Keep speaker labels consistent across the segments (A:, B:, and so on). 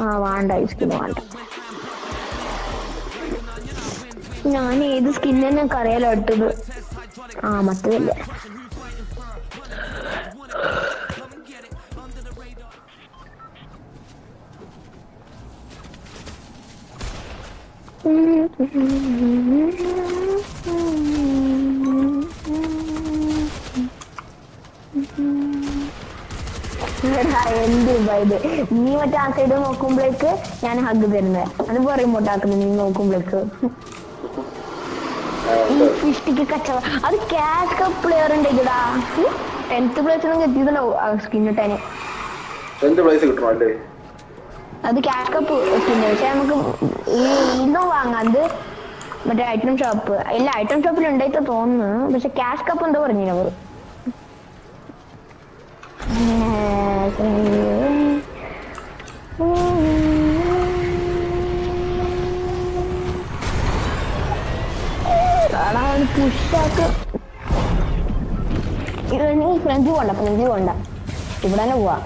A: ആ വേണ്ട ഈ സ്കിൻ വേണ്ട. ഞാൻ ഏത് സ്കിൻ തന്നെ അറിയാലോ എടുത്തത് ആ മറ്റതല്ലേ. എന്ത് ഇത് നീ മറ്റേ ആ സൈഡ് നോക്കുമ്പോഴേക്ക് ഞാൻ ഹഗ് തരുന്നത് അത് പറയും പൊട്ടാക്കുന്നു നീ നോക്കുമ്പോഴേക്ക് ഈ ഫിഷ്ടിക്ക് കച്ചവടം. അത് ക്യാഷ് കപ്പ് പ്ലെയർ ഉണ്ട് ഇതാ ടെൻത്ത് പ്ലേസിനൊക്കെ എത്തിയതുണ്ടാവും ആ സ്കിൻ
B: അല്ലേ?
A: അത് ക്യാഷ് കപ്പ് സ്കിന്ന് പക്ഷെ നമുക്ക് ഈ ഇന്നും വാങ്ങാം. അത് മറ്റേ ഐറ്റം ഷോപ്പ് ഇല്ല ഐറ്റം ഷോപ്പിൽ ഉണ്ടായിട്ട് തോന്നുന്നു. പക്ഷെ ക്യാഷ് കപ്പ് എന്തോ പറഞ്ഞില്ല അവർ പുഷാക്ക് ഇത് നീ ഫ്രഞ്ച് പോണ്ട ഫ്രഞ്ച് പോണ്ട ഇവിടെ തന്നെ പോവാ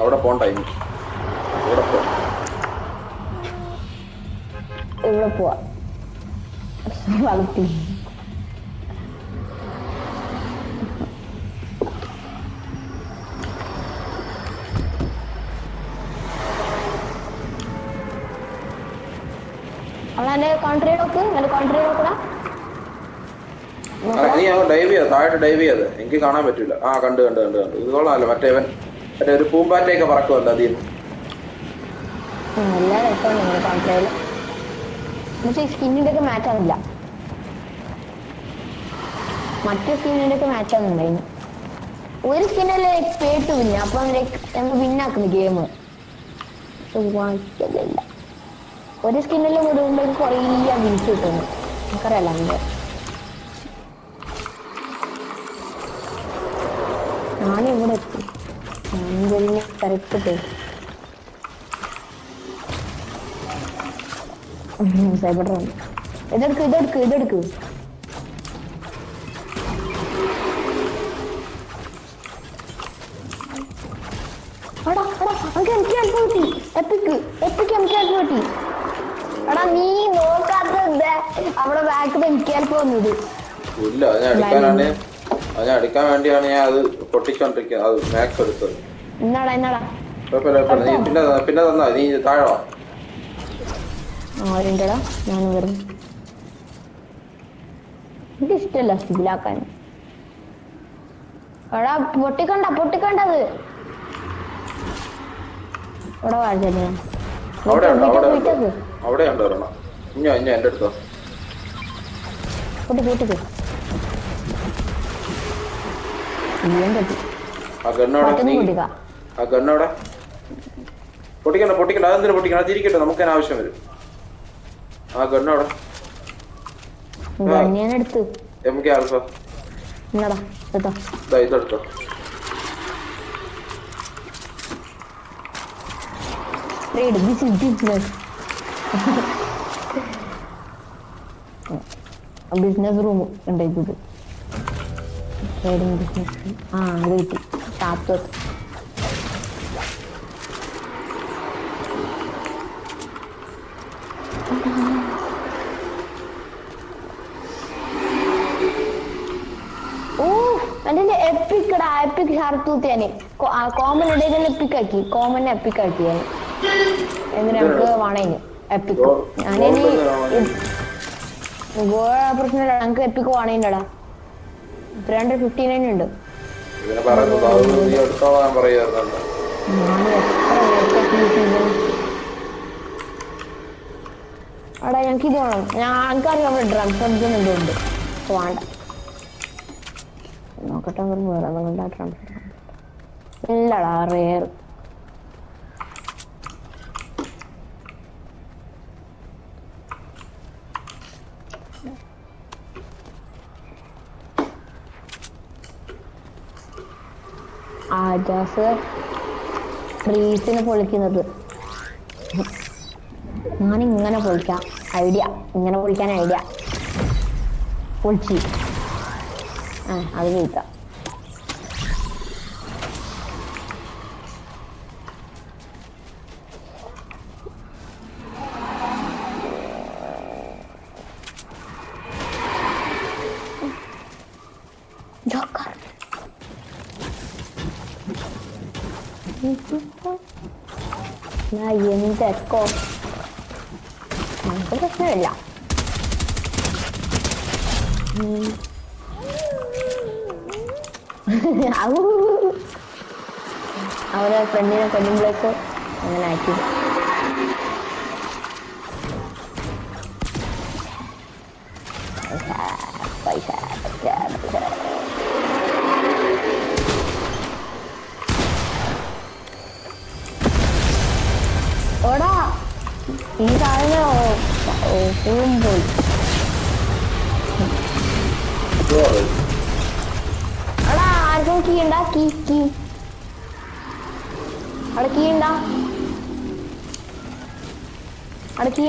B: അവിടെ പോകണ്ട ഇനി പോ.
A: ഇവിടെ പോവാ. വളർത്തി അവളെ കോൺട്രി നോക്ക് ഞാൻ കോൺട്രി നോക്കടാ
B: ആ, നീ അങ്ങ് ഡൈവ് ചെയ്ത താഴോട്ട് ഡൈവ് ചെയ്ത് എനിക്ക് കാണാൻ പറ്റൂല ആ കണ്ടു കണ്ടു കണ്ടു കണ്ടു. ഇത് കൊള്ളാമല്ലോ മറ്റേ ഇവൻ മറ്റേ ഒരു പൂമ്പാറ്റയൊക്കെ പറക്കുമല്ലോ അതിൽ
A: സ്കിന്നിന്റെ ഒക്കെ മാച്ച് ആവില്ല മറ്റേ സ്കിന്നിന്റെ ഒക്കെ മാച്ച് ആവുന്നുണ്ടായിരുന്നു ഒരു സ്കിന്നല്ലേ പേട്ട് പിന്നെ അപ്പൊ വിന്നാക്കുന്നു ഗെയിം വായിക്കലില്ല ഒരു സ്കിന്നെല്ലാം വിടുമ്പോൾ കുറേ വിൻസ് കിട്ടുന്നു നമുക്കറിയാലോ അതിന്റെ ഞാനിവിടെ എത്തി. സൈബർ ഇതെടുക്ക് ഇതെടുക്ക് ഇതെടുക്ക് എടാ എടാ നമുക്ക് എനിക്ക് ഹെൽപ്പ് കിട്ടി എപ്പിക്ക് എപ്പിക്ക് എനിക്ക് ഹെൽപ്പ് കിട്ടി എടാ നീ നോക്കാത്ത അവിടെ ബാക്കിൽ എനിക്ക് ഹെൽപ്പ്
B: ഇല്ല അത് ഞാൻ എടുക്കാനാണ്. അത് ഞാൻ എടുക്കാൻ വേണ്ടിയാണ് ഞാൻ അത് പൊട്ടിക്കൊണ്ടിരിക്കുന്നത് അത് മാക്സ് എടുത്തത്.
A: എന്നാടാ എന്നാടാ
B: കുഴപ്പമില്ല കുഴപ്പമില്ല. നീ പിന്നെ പിന്നെ തന്നാ നീ താഴെ വാ.
A: ആരുണ്ടടാ ഞാൻ വരും എനിക്ക് ഇഷ്ടമല്ല സിബിലാക്കാൻ എടാ പൊട്ടിക്കണ്ട പൊട്ടിക്കണ്ടത്. ഇവിടെ വാഴ്ചല്ലേ
B: അവിടെ അവിടെ ഉണ്ട്? ഇഞ്ഞോ ഇഞ്ഞോ എന്റെ അടുത്തോ? ആ ഗണ്ണോടെ പൊട്ടിക്കണ്ട പൊട്ടിക്കണ്ട അതെന്തിനു പൊട്ടിക്കണം? അത് തിരിക്കട്ടെ നമുക്ക് ആവശ്യം വരും. ആ ഗണ്ണോടെ എം കെ ആൽഫ.
A: എന്നടാ
B: ഇതാ ഇതെടുത്തോ.
A: Read, this is business. Business room ഉണ്ട് ഇത് ട്രേഡിംഗ് ബിസിനസ് ആ അത് കിട്ടി. എപ്പിക്കടാ എപ്പിക് ഷാർത്തൂത്തിയാന് കോമൺ ഇടയിൽ എപ്പിക് ആക്കി. കോമൺ എപ്പിക് ആക്കി ഞാൻ എന്നിട്ട് നമുക്ക് വേണേന് എപ്പിക് ഞാനിനി ഗോള പ്രശ്നമില്ല ഞങ്ങൾക്ക് എപ്പിക് വേണേണ്ടടാ ത്രീ ഹൺഡ്രഡ് ഫിഫ്റ്റി നയൻ ഉണ്ട്
B: ഇതിനെ നീ എടുത്തോളാൻ
A: ചെയ്തു? ഞങ്ങൾക്ക് ഇത് വേണം. അവിടെ ഡ്രഗ്സ് സബ്ജൻ എന്തോ ഉണ്ട് പക്ഷെ വേണ്ട. നോക്കട്ടെ വേറെ നിങ്ങളുടെ ഇല്ലടാ റേർ ആജാസ് ട്രീസിനെ പൊളിക്കുന്നത്. ഞാൻ ഇങ്ങനെ പൊളിക്കാം. ഐഡിയ. ഇങ്ങനെ പൊളിക്കാൻ ഐഡിയ. പൊളിച്ചി. ആ അത് കഴിക്കാം എന്തെക്കോ നമുക്ക് പ്രശ്നമില്ല. അവരെ ഫ്രണ്ടിനെ കൊല്ലുമ്പോഴേക്ക് അങ്ങനെ ആക്കി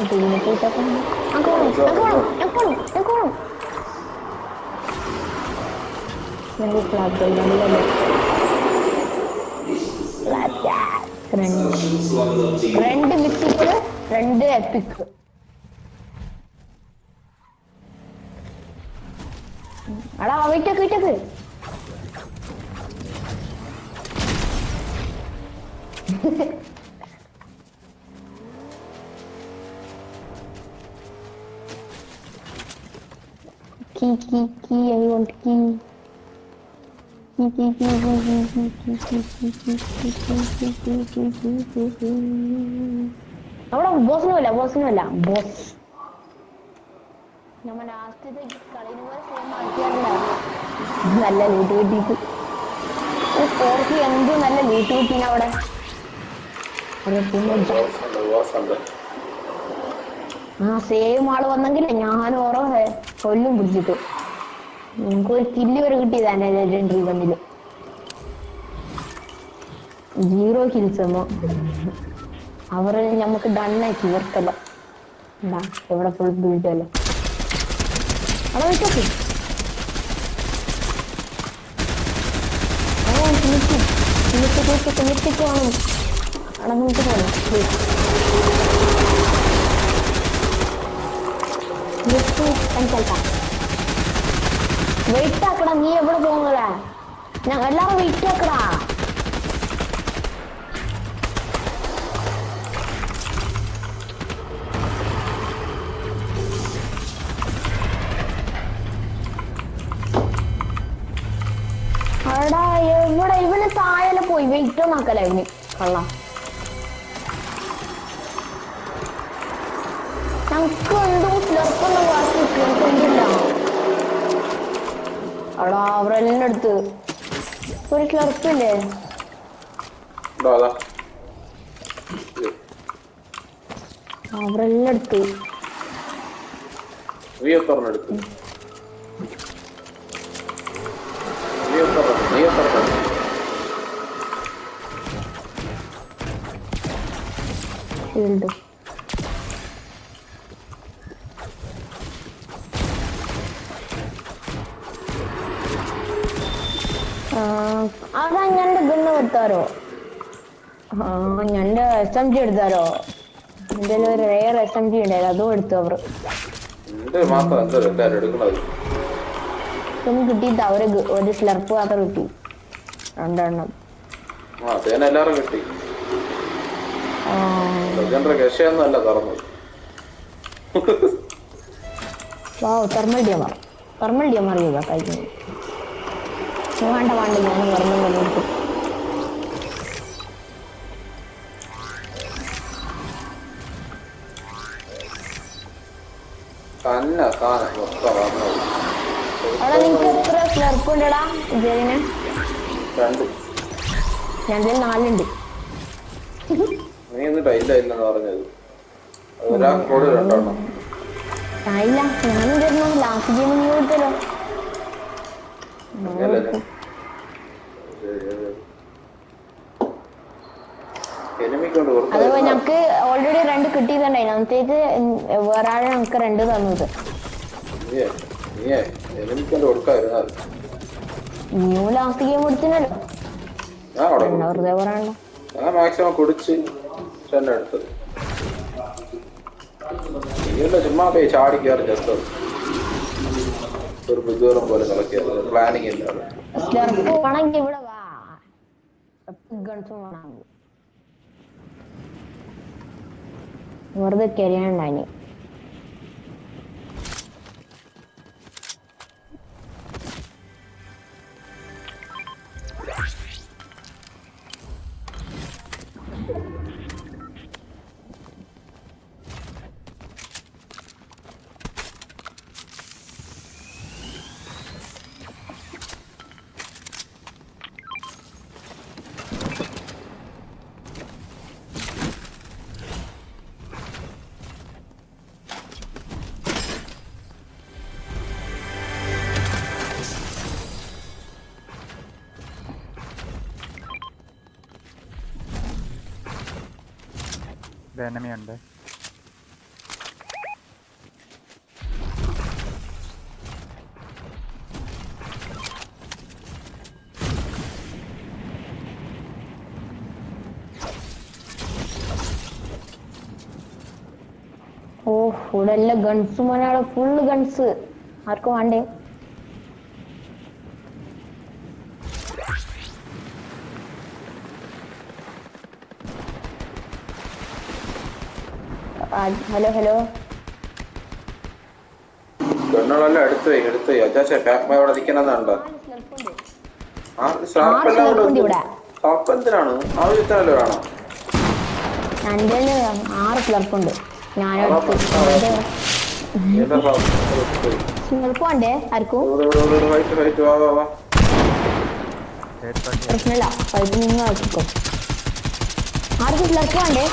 A: Aku nak cerita apa ni? Aku orang, aku orang, aku orang, aku orang. Yang gue pelajar, yang gue ada. Pelajar. Keren. Rende mythic, rende epic. അടാ ഇട്ടക്ക് ഇട്ടക്ക് Hehehe key, key, I want key. അവിടെ ബോസിനുമില്ല ബോസിനുമില്ല boss നമ്മൾ ലാസ്റ്റത്തെ കളിയിൽ പോലെ same ആക്കിയാലുണ്ടാവും നല്ല loot കിട്ടിയിട്ട്. സ്പോർക്ക് എന്ത് നല്ല ലൂട്ട് കിട്ടീന അവിടെ. ആ സെയിം ആൾ വന്നെങ്കിൽ ഞാൻ ഓരോ കൊല്ലും പിടിച്ചിട്ടു. നിങ്ങൾക്ക് വരെ കിട്ടിയതാണ് സീറോ കിൽസ് അവരെ നമുക്ക് ഡണ്ണാക്കി ഇവർക്കല്ല ഫുൾ ബിൽഡല്ലേ അവിടെ വെച്ചോക്കെ. வெயிட் ஆக்கடா நீ எவ்வளவு போங்கல நாங்க எல்லாரும் வெயிட் ஆக்கடா അടാ എവിടെ ഇവന് താഴെ പോയി വെയിറ്റ് നോക്കല ഇവന് കള്ളാം ഞങ്ങൾക്ക് എന്തോ സ്ലർപ്പൊന്നും വാർത്ത അവിടെ ആവറലിന്റെ അടുത്ത് ഒരു
B: ക്ലർക്ക് ഇല്ലേ? ആവറലിന്റെ അടുത്ത്
A: ഷീൽഡ് എം ജി എടുത്താരോ എന്റെ ഒരു റെയർ എസ് എം ജി ഉണ്ടായിരുന്നു അതും എടുത്തു അവർ ഒന്നും കിട്ടിയിട്ട് അവർ ഒരു സ്ലർപ്പ് മാത്രം കിട്ടി. രണ്ടെണ്ണം.
B: എല്ലാരും കിട്ടി. തുറന്നത്.
A: വാവ് തെർമൽ ഡിയമാർ തെർമൽ ഡിയമാർ ചെയ്താ കഴിക്കുന്നു വേണ്ട വേണ്ട ഞാൻ വെറുതെ അവിടെ നിനക്ക് എത്ര സ്ലർപ്പ് ഉണ്ടടാ ജെറിന് ഞന്റെ നാലുണ്ട്
B: നീ എന്നിട്ട് ഇല്ല ഇല്ലെന്ന് പറഞ്ഞത്. അത് ഒരാൾക്ക് കൂടെ രണ്ടെണ്ണം.
A: ആയില്ല ഞാനും തരുന്നു ലാസ്റ്റ് ഗെയിം നീ കൊടുത്തല്ലോ
B: കൊടുത്തു
A: ഞങ്ങക്ക് ഓൾറെഡി രണ്ട് കിട്ടിയിട്ടുണ്ടായിരുന്നു അന്നത്തേക്ക് വേറെ ആളെ ഞങ്ങക്ക് രണ്ട് തന്നത്.
B: ന്യൂ
A: ലാസ്റ്റ് ഗെയിം
B: കൊടുത്തു.
A: വെറുതെ പറയണ്ട.
B: ഞാൻ മാക്സിമം കുടിച്ച് തന്നെ എടുത്തത്. നീയല്ല ചുമ്മാ പോയി ചാടി കയറി ഒരു പോലെ കളക്കിയത് പ്ലാനിങ് ഇല്ല
A: ഗൺസും വേണം. വെറുതെ കരിയാണ്ടായി
C: ഉണ്ട്.
A: ഓ ഇവിടെ എല്ലാം ഗൺസ് മോനാണ് ഫുള്ള് ഗൺസ് ആർക്കും വേണ്ടേ? Hello hello.
B: പെണ്ണുകളെല്ലാം എടുത്തു എടുത്തു അജാശ പാക്മ അവിടെ നിൽക്കണമെന്നുണ്ടോ ആ
A: ഇവിടെ.
B: സ്ലാപ്പ് എന്തിനാണ്? ആവശ്യത്തിനല്ലോ വേണോ.
A: എന്റെ ആറ്.
B: എന്താ
A: നിങ്ങൾക്ക് വേണ്ടേ ആർക്കും?
B: ഫൈറ്റ് ഫൈറ്റ്
A: പ്രശ്നമില്ല. പൈപ്പ് നിങ്ങൾ ആർക്കും സ്ലർപ്പ് വേണ്ടേ?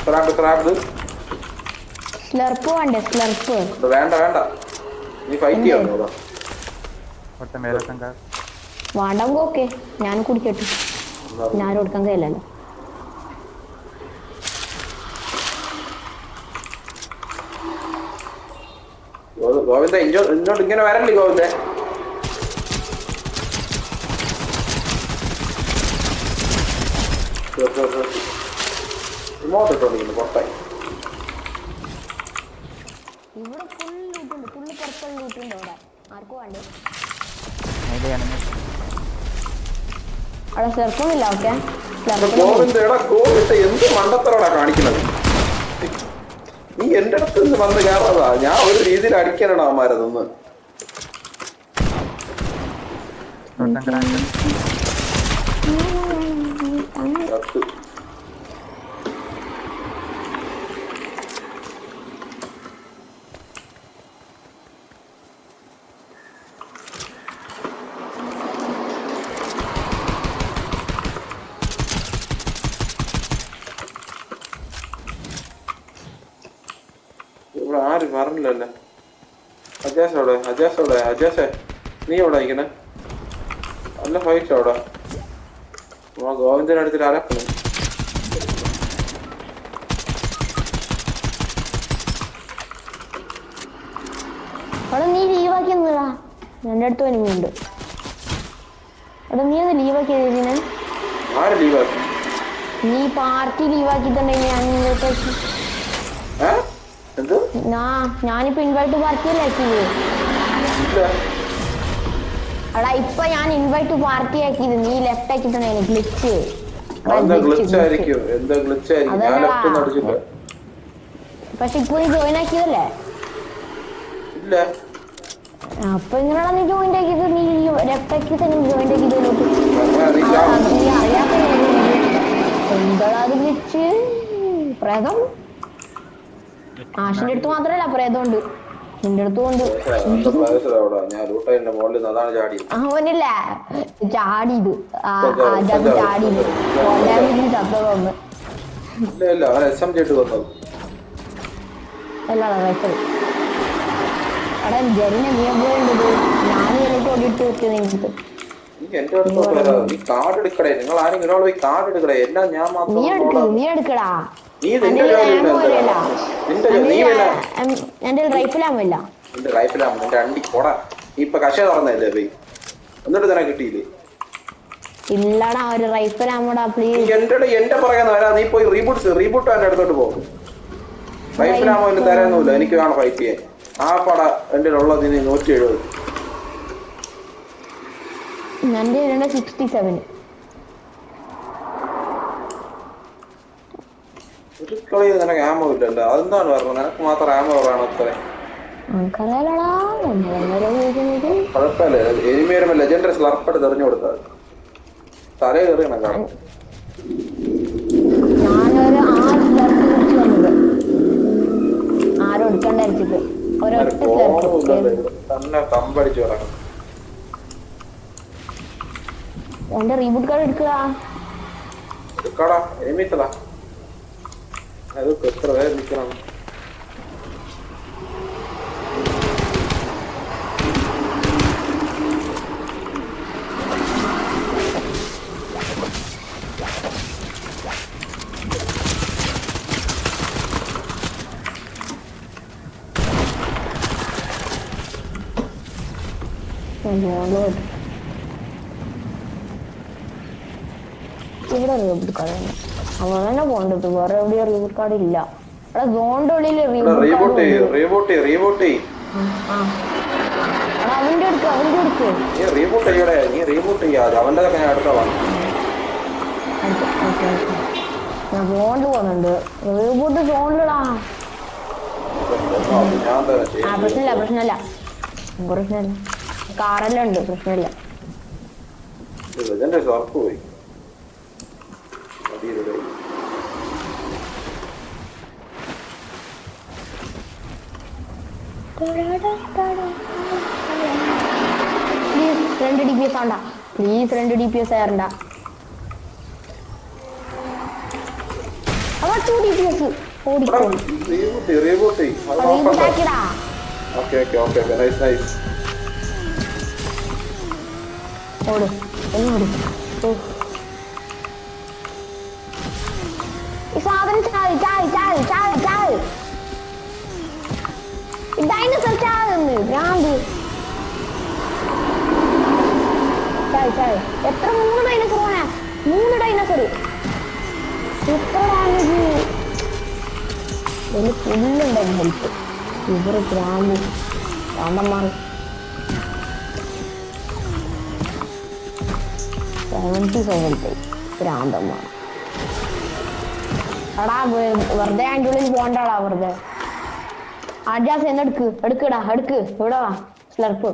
B: സ്ക്രാബ് സ്ക്രാബ്
A: സ്ലർപ്പ് വേണ്ടേ സ്ലർപ്പ്
B: വേണ്ട വേണ്ട. നീ ഫൈറ്റ് ചെയ്യാമോ
C: മേലത്തങ്ക
A: ഓക്കേ ഓക്കെ ഞാൻ കുടിക്കട്ടെ. ഞാൻ കൊടുക്കാൻ കഴിയില്ലല്ലോ.
B: ഗോവിന്ദ എൻജോയ് ഇങ്ങോട്ട് ഇങ്ങനെ വരല്ലേ ഗോവിന്ദ? ഇങ്ങോട്ട് ഇട്ടോണ്ടിരിക്കുന്നു പുറത്തായി.
A: ഇവിടെ ഫുൾ ലൂട്ടുണ്ട് ഫുള്ള് പർപ്പിൾ ലൂട്ടുണ്ട് അവിടെ ആർക്കും വേണ്ടേ അവിടെ സ്ലർപ്പൊന്നുമില്ല ഓക്കെ
B: എന്ത് മണ്ടത്തരടാ കാണിക്കുന്നത് നീ എന്റെ അടുത്ത് വന്ന് കയറാതാ ഞാൻ ഒരു രീതിയിൽ അടിക്കാനാണ് അവന്മാരതൊന്ന്
C: ഒരുത്തൻ ക്രാക്ക്
B: ചത്ത്. അജാസ് അവിടെ അജാസ് അവിടെ അജാസേ നീ എവിടെ ഇരിക്കണേ? നല്ല ഫൈറ്റ് അവിടെ. ആ ഗോവിന്ദന്റെ അടുത്ത് ആരക്കണം
A: അവിടെ നീ ലീവാക്കി എന്നടാ എന്റെ അടുത്ത് വരുന്നുണ്ട് അവിടെ നീ അത് ലീവാക്കി ഇതിനെ
B: ആര് ലീവാക്കി
A: നീ പാർട്ടി ലീവാക്കിയിട്ടുണ്ടെങ്കിൽ ഞാൻ ഇങ്ങോട്ടേക്ക്
B: ഏ? എന്ത്
A: ഞാ ഞാനിപ്പോ ഇൻവൈറ്റ് പാർട്ടിയല്ലേ ആക്കിയത് എടാ ഇപ്പൊ ഞാൻ ഇൻവൈറ്റ് പാർട്ടി ആക്കിയത്. നീ ലെഫ്റ്റ് ആക്കിയിട്ടുണ്ടെങ്കിൽ ഗ്ലിച്ച്
B: എന്താ എന്താ
A: പക്ഷെ ഇപ്പൊ നീ ജോയിൻ ആക്കിയതല്ലേ? അപ്പൊ എങ്ങനെയാണ് നീ ജോയിൻ ആക്കിയത്? നീ ലെഫ്റ്റ് ആക്കിയത് ജോയിൻ ആക്കിയത് അറിയാത്ത എന്താടാ അത് ഗ്ലിച്ച് പ്രേതം. ആഷിന്റെ അടുത്ത് മാത്രല്ല പ്രേതമുണ്ട് നിന്റെ അടുത്ത്
B: ചാടിയത്.
A: അവനില്ല ചാടിയത്. ചാടിയത് എടാ നീ ഞാൻ എനിക്ക് ഓടിയിട്ട് വെച്ചത് എനിക്ക്
B: നീ എന്റെ അടുത്തോട്ട് വരാതെ കാർഡ് എടുക്കടേ നിങ്ങൾ കാർഡ് എടുക്കടേ. എല്ലാം ഞാൻ മാത്രം
A: നീ എടുക്കടാ. എന്റെ റൈഫിലാമില്ല
B: നിന്റെ റൈഫിലാകും നിന്റെ അണ്ടി കൊടാ. നീ ഇപ്പൊ കഷ തുറന്നല്ലേ പോയി? എന്നിട്ട് തന്നെ കിട്ടിയില്ലേ?
A: ഇല്ലടാ ഒരു റൈഫിലാമടാ പ്ലീസ്
B: എന്റെ എന്റെ പുറകെ വരാ. നീ പോയി റീബൂട്ട് റീബൂട്ട് എന്റെ അടുത്തോട്ട് പോകും റൈഫിലാകുമ്പോ അവന് തരാനൊന്നുമില്ല. എനിക്ക് വേണം ഫൈറ്റ് ചെയ്യാൻ. ആ പട എന്റെ ഉള്ളത് നീ നൂറ്റി എഴുപത്.
A: എന്റെ സിക്സ്റ്റി സെവൻ
B: ഒരു കളി നിനക്ക് ആമോ ഇല്ലല്ലോ. അതെന്താണ് പറഞ്ഞത്? നിനക്ക് മാത്രം അത്ര. കുഴപ്പമില്ല. എനിമി വരുമ്പോ ലെജൻഡറി എറിഞ്ഞു കൊടുത്താൽ തലേ തന്നെ കമ്പടിച്ചു കിടക്കണം.
A: എന്റെ റീബൂട്ട് കാർഡ് എടുക്കുക.
B: എടുക്കാടാ. എനിമിത്തടാ അത് എത്ര പേര് നിൽക്കണം
A: ഇവിടെ റീബൂട്ട് കാർഡ് അവൻ തന്നെ പോകണ്ടത് വേറെ എവിടെയും റീബൂട്ട് കാർഡ് ഇല്ല. അവിടെ സോണിന്റെ ഉള്ളിൽ റീബൂട്ട്
B: റീബൂട്ട് റീബൂട്ട്
A: അവന്റെ അടുത്ത് അവന്റെ അടുത്ത്.
B: നീ റീബൂട്ട് ചെയ്യടേ നീ റീബൂട്ട് ചെയ്യാതെ അവന്റെ ഞാൻ അടുത്തോളാം
A: അടുത്ത, ഓക്കേ, ഓക്കേ. ഞാൻ ബോണ്ട് പോകുന്നുണ്ട്. റീബൂട്ട് സോണിലടാ ആ പ്രശ്നമില്ല പ്രശ്നമില്ല. പ്രശ്നമില്ല. കാറെല്ലാം ഉണ്ട് പ്രശ്നമില്ല.
B: പോയി. മതിയില്ലേ
A: പ്ലീസ് രണ്ട് ഡി പി എസ് ആണ്ട പ്ലീസ് രണ്ട് ഡി പി എസ് ആയണ്ട അവ ടു ഡി പി എസ് ഓടിക്കോ
B: okay okay okay nice nice
A: ഓട്. ഒന്നോട് ഹെൽപ്പ് ഇവർ ഗ്രാമ്പു ഭ്രാന്തന്മാർ സെവന്റി സെവന്റി ഭ്രാന്തന്മാർ എടാ വെറുതെ അതിന്റെ ഉള്ളിൽ പോകണ്ടടാ വെറുതെ ആജാസ് എന്നെ എടുക്ക് എടുക്കടാ എടുക്ക് ഇവിടെ വാ സ്ലർപ്പ്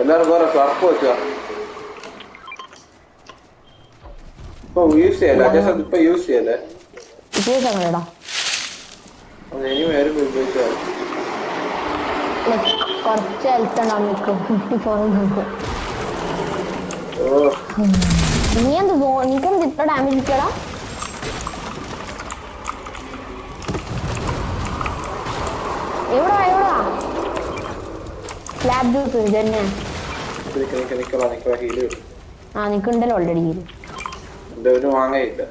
B: എല്ലാരും വേറെ സ്ലർപ്പ് വെച്ചാ ഇപ്പൊ യൂസ് ചെയ്യല്ലേ? അജാസ് ഇപ്പൊ യൂസ് ചെയ്യല്ലേ വരും ഉപയോഗിച്ചാൽ
A: കുറച്ച് ഹെൽത്ത് ഉണ്ടാവും നിൽക്കും ഫോൺ നോക്കും
B: ഓ.
A: നീ എന്ത് നിനക്കെന്ത് ഇത്ര ഡാമേജ് ഇട്ടടാ എവിടാ എവിടാ? സ്ലാബ് ജ്യൂസ് ഇതന്നെ ആ നിക്കുണ്ടല്ലോ ഓൾറെഡി
B: വാങ്ങയില്ല.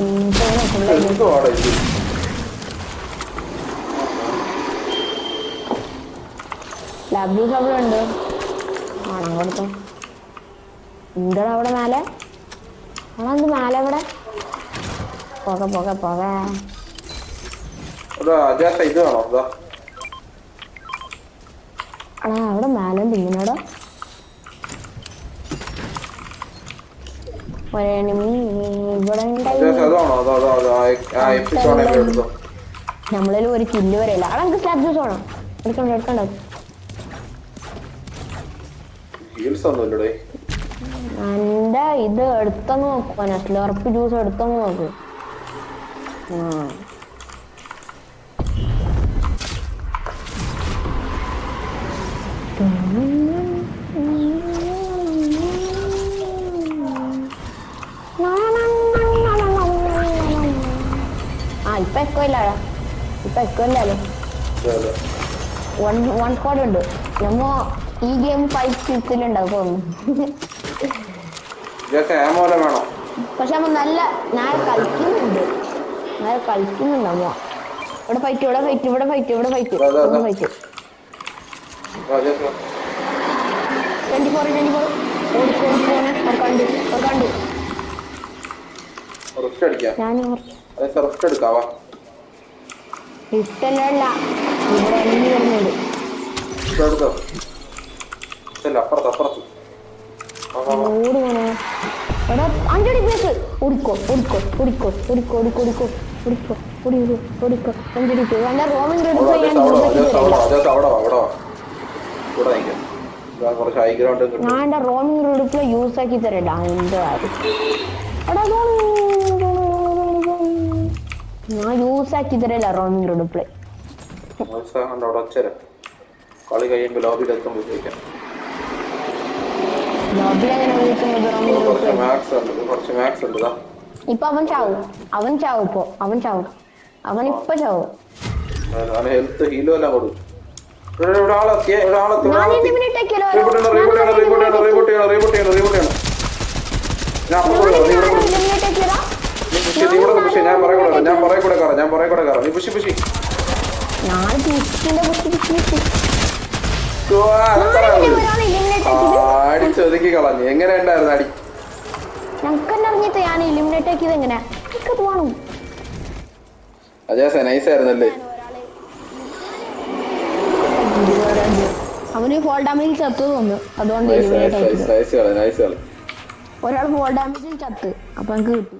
B: ഇത്
A: അവിടെ ഉണ്ട് ആണോ കൊടുത്തു എന്താണ് അവിടെ മേലെ ആണോ എന്ത് മേലെ അവിടെ? പോക പോക പോക. അവിടെ മേലെ ഉണ്ട് ഇങ്ങനെയോടെ ഒരെനിമി ഇവിടെ ഉണ്ടായി
B: അജാസ അത് വേണോ അതോ അതോ അതോ ആ എപ്പിസോഡ് എടുത്തോ?
A: നമ്മളിൽ ഒരു കില്ല് വരെ ഇല്ല അവിടെ നമുക്ക് സ്ലാബ് ജ്യൂസ് വേണം എടുക്കണ്ട എടുക്കണ്ട എന്റെ ഇത്? എടുത്തൊന്ന് നോക്കുവാൻ അസ്ലോർപ്പ് ജ്യൂസ് എടുത്തൊന്ന് നോക്കൂ. ആ. ഇപ്പൊ എക്കോ ഇല്ലാടാ ഇപ്പൊ എക്കോ ഇല്ലല്ലോ വൺ വൺ സ്ക്വാഡ് ഉണ്ട്. നമ്മ ഈ ഗെയിം ഫൈവ് സിക്സിലുണ്ടാവും പക്ഷെ നമ്മ നല്ല ഞാൻ കളിക്കുന്നുണ്ട്. ഞാൻ കളിക്കുന്നുണ്ട് അമ്മ ഇവിടെ ഫൈറ്റ് ഇവിടെ ഫൈറ്റ് ഇവിടെ ഫൈറ്റ് ഇവിടെ ഫൈറ്റ്. ഇവിടെ fight twenty four twenty four ഓടിക്കോ ഓടിക്കോനെ കണ്ടു ഞാൻ കണ്ടു.
B: റിസ്റ്റ് അടിക്കാം
A: ഞാൻ
B: അതെ റിസ്റ്റ് എടുക്കാവാ അപ്പുറത്ത് അപ്പുറത്ത്.
A: അഞ്ചടി പേസ് ഓടിക്കോ ഓടിക്കോ ഓടിക്കോ ഓടിക്കോ ഓടിക്കോ ഓടിക്കോ ഓടിക്കോ ഓടിക്കോ അഞ്ചടി പേസ് എന്റെ ഞാൻ എന്റെ റോമിംഗ് റിപ്ലൈ യൂസ് ആക്കി തരണ്ട എന്റെ കാര്യം. എടാ. ഞാൻ യൂസ് ആക്കി തരല്ല റോമിംഗ് റോഡ്
B: പ്ലേ ഉത്സാഹം അവിടെ കളി കഴിയുമ്പോൾ ലോബിയിൽ എത്തുമ്പോൾ ഉപയോഗിക്കാം
A: ഇപ്പൊ അവൻ ചാവും അവൻ ചാവും ഇപ്പൊ അവൻ ചാവും. അവൻ ഇപ്പൊ ചാവും.
B: ഹെൽത്ത് ഹീലോ
A: ഞാൻ
B: കൂടെ ഞാൻ കൂടെ ഞാൻ കൂടെ ഞാൻ കൂടെ കളഞ്ഞു. നൈസ്
A: അവന് ഫോൾ ഡാമേജ് ചത്തു തോന്നുന്നു. അതുകൊണ്ട് ഒരാൾ ഫോൾ ഡാമേജിൽ ചത്ത്. അപ്പൊ എനിക്ക് കിട്ടി.